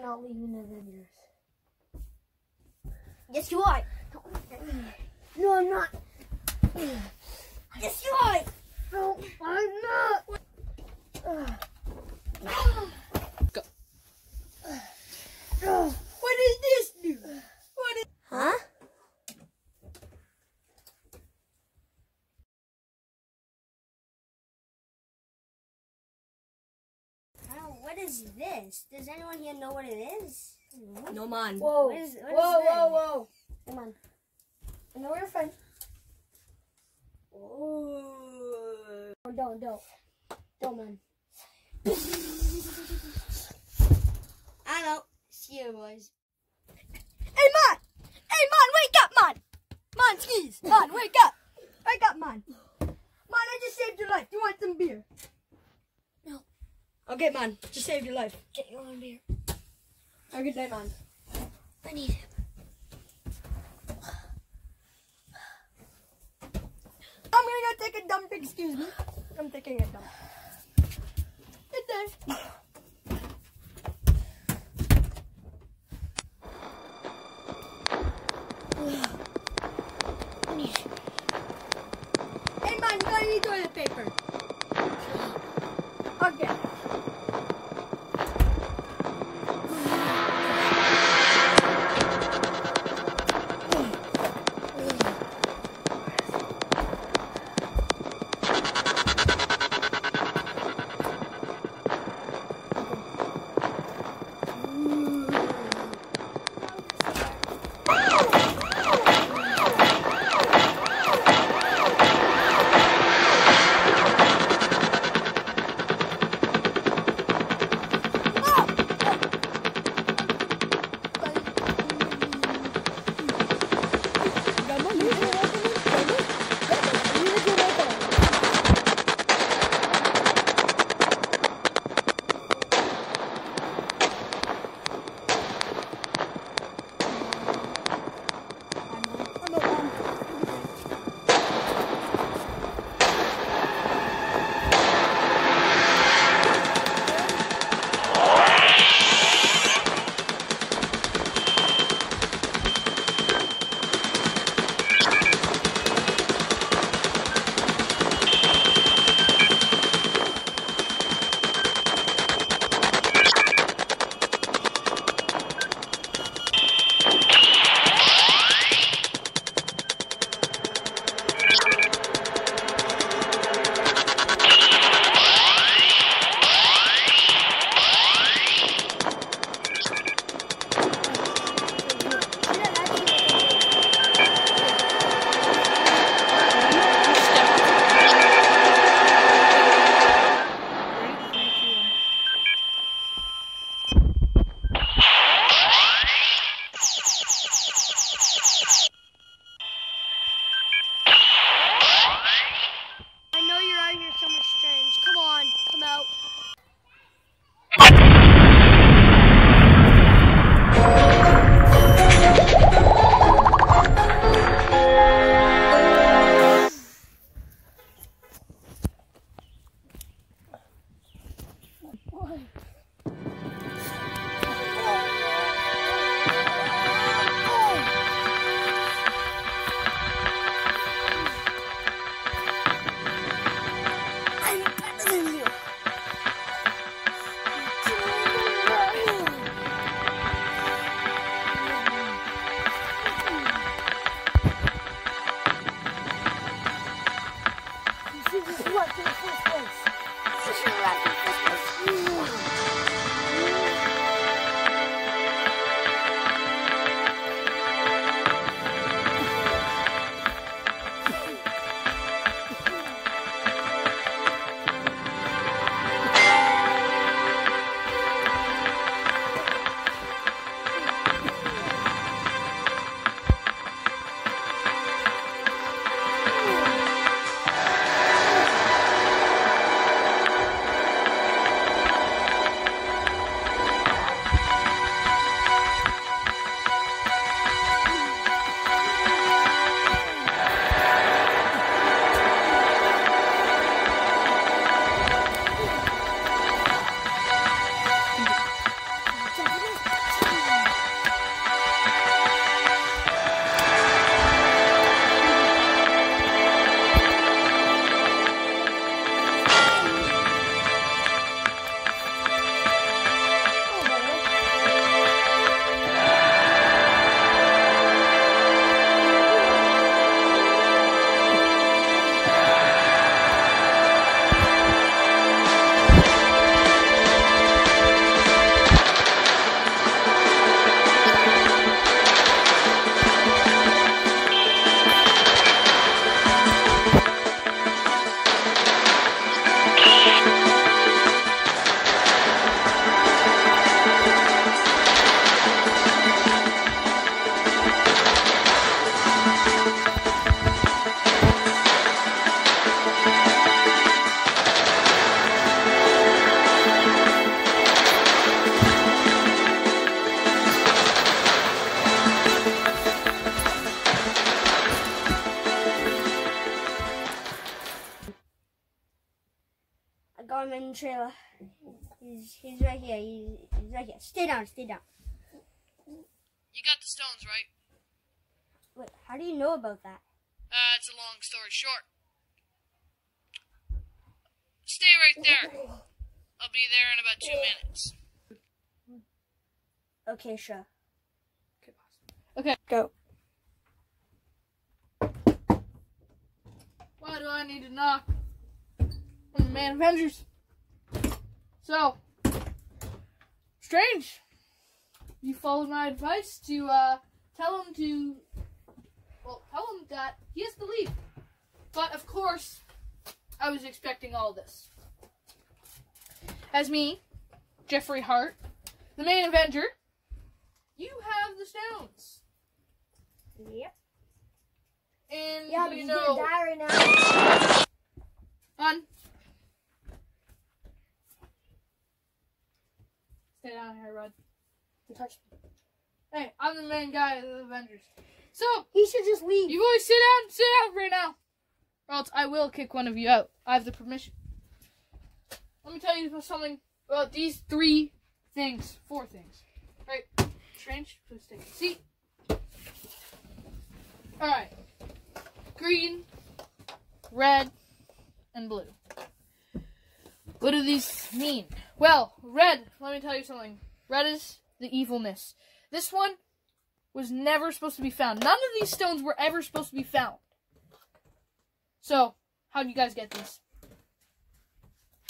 I'm not leaving Avengers. Yes, you are. No, I'm not. Yes, you are. No, I'm not. Go. What does this do? What is? Huh? Oh, what is this? Does anyone here know what it is? No man. Whoa. What is- what is whoa, this? whoa, whoa. Come on. I know you're fine. Oh. Oh, don't, don't. Don't, man. I know. See you, boys. Hey, man! Hey, man, wake up, man! Man, skis! Man, wake up! Wake up, man! Man, I just saved your life. You want some beer? Okay, man. Just saved your life. Get your own beer. Have a good day, man. I need it. I'm gonna go take a dump. Excuse me. I'm taking a dump. Good day. I need it. Hey, man, you got any toilet paper? Okay. In trailer. He's he's right here. He's, he's right here. Stay down. Stay down. You got the stones, right? Wait, how do you know about that? Uh, it's a long story short. Stay right there. I'll be there in about two minutes. Okay, sure. Okay. Go. Why do I need to knock on the Man Avengers? So, strange. You followed my advice to uh, tell him to, well, tell him that he has to leave. But of course, I was expecting all this. As me, Jeffrey Hart, the main Avenger, you have the stones. Yep. And Yeah, but you know, die right now. On. Stay down here, Rod. Don't touch me. Hey, I'm the main guy of the Avengers. So, He should just leave. you boys sit down, sit down right now. Or else I will kick one of you out. I have the permission. Let me tell you something about these three things. Four things. Right? Strange? Please take a seat. Alright. Green, red, and blue. What do these mean? Well, red, let me tell you something. Red is the evilness. This one was never supposed to be found. None of these stones were ever supposed to be found. So, how do you guys get these?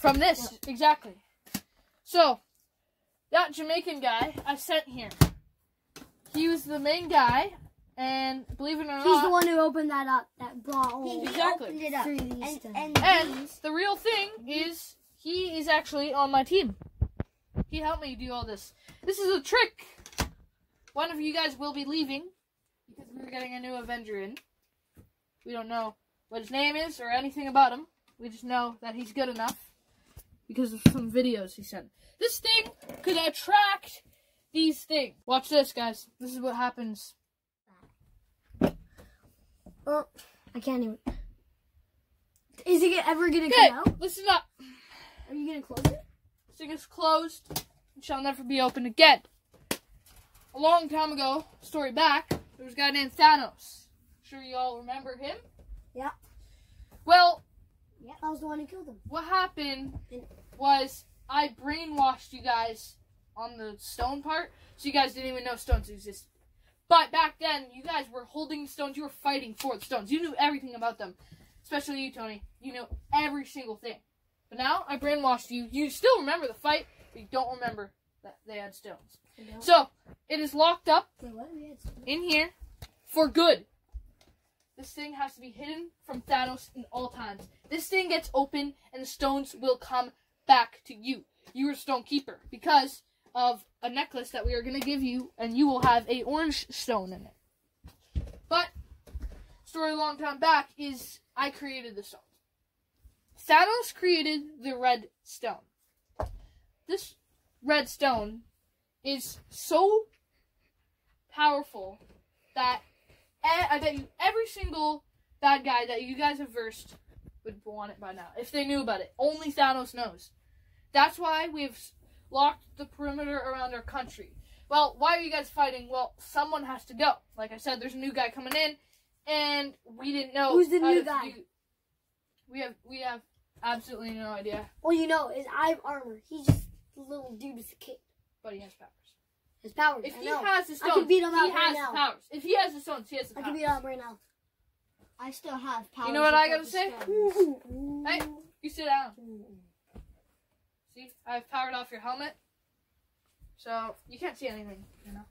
From this, exactly. So, that Jamaican guy I sent here. He was the main guy, and believe it or not, He's the one who opened that up. That brought all he Exactly. opened it up. And, and, And the real thing mm-hmm. is, he is actually on my team. He helped me do all this. This is a trick. One of you guys will be leaving because we're getting a new Avenger in. We don't know what his name is or anything about him. We just know that he's good enough because of some videos he sent. This thing could attract these things. Watch this, guys. This is what happens. oh, I can't even. Is he ever gonna come out? listen up. Are you gonna close it? This thing is closed and shall never be opened again. A long time ago, story back, there was a guy named Thanos. Sure you all remember him? Yeah. Well, Yeah. I was the one who killed him. what happened was I brainwashed you guys on the stone part, so you guys didn't even know stones existed. But back then, you guys were holding stones, you were fighting for the stones. You knew everything about them. Especially you, Tony. You knew every single thing. But now I brainwashed you. You still remember the fight, but you don't remember that they had stones. So, it is locked up Wait, what? We had in here for good. This thing has to be hidden from Thanos in all times. This thing gets open and the stones will come back to you. You are Stone Keeper because of a necklace that we are going to give you and you will have a orange stone in it. But story a long time back is I created the stones. Thanos created the red stone. This red stone is so powerful that e- I bet you every single bad guy that you guys have versed would want it by now if they knew about it. Only Thanos knows. That's why we've locked the perimeter around our country. Well, why are you guys fighting? Well, someone has to go. Like I said, there's a new guy coming in, and we didn't know. Who's the new guy? do- we have we have absolutely no idea, All you know is I have armor. He's just a little dude with a cape. but he has powers. His powers. If I he know. has the I can beat him he up right has now. powers. If he has the stones, he has the I can beat him right now. I still have power. You know what I gotta say? Hey, you sit down. See, I've powered off your helmet, so you can't see anything. You know,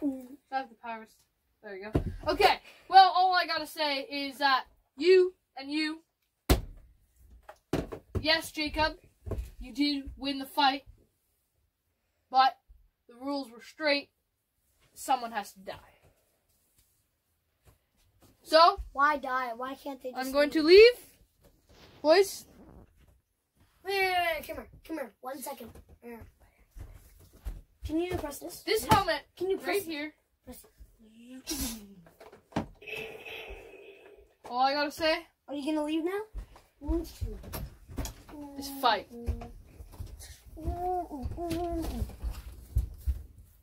so I have the powers. There you go. Okay. Well, all I gotta say is that you and you, yes, Jacob, you did win the fight, but the rules were straight. Someone has to die. So Why die? Why can't they just I'm going to leave? leave, boys. Wait, wait, wait, come here. Come here. One second. Here. Can you press this? This helmet Can you right press here. press- All I gotta say, Are you gonna leave now? The is fight.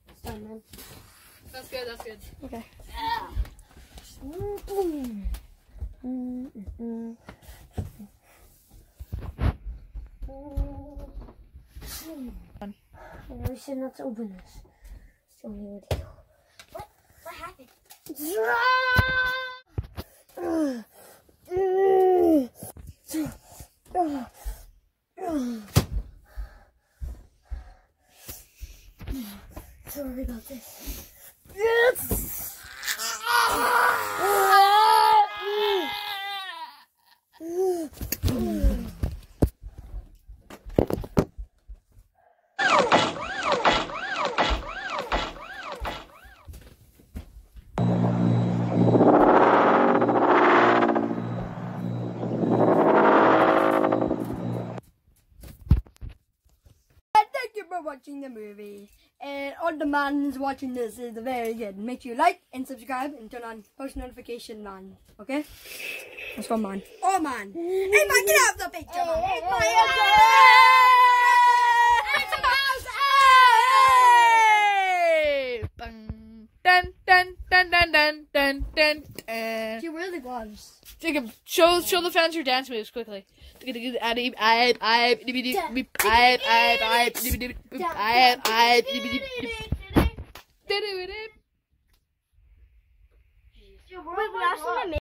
It's done, man. That's good. That's good. Okay. We should not open this. It's the only way to go. What? What happened? Sorry about this. And thank you for watching the movie. And all the mans watching this is very good. Make sure you like and subscribe and turn on post notification on. Okay? That's for man. Oh man. Hey man, get out of the picture, man. Hey, man, Show show the fans your dance moves quickly. Wait,